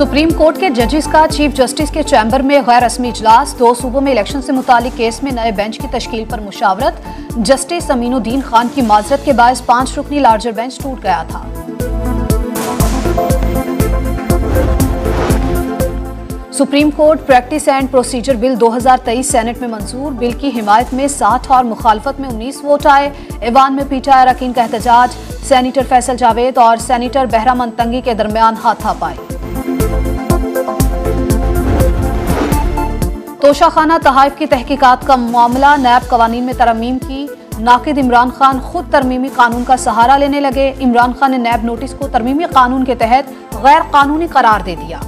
Supreme court के जजेस का चीफ जस्टिस के चैम्बर में गैर रस्मी इजलास। दो सूबों में इलेक्शन से मुतालिक केस में नए बेंच की तश्कील पर मुशावरत। जस्टिस अमीनुद्दीन खान की माजरत के बायस पाँच रुकनी लार्जर बेंच टूट गया था। Supreme Court practice and procedure bill 2023 senate में मंजूर। बिल की हिमायत में साठ और मुखालफत में 19 वोट आए। ईवान में पीटा अरकान का एहतजाज। सैनिटर फैसल जावेद और सैनिटर बहरामंद तंगी के दरमियान हाथापाई तोशाखाना तहाइफ की तहकीकत का मामला नैब कवानीन में तरमीम की। नाकिद इमरान खान खुद तरमीमी कानून का सहारा लेने लगे। इमरान खान ने नैब नोटिस को तरमीमी कानून के तहत गैर कानूनी करार दे दिया।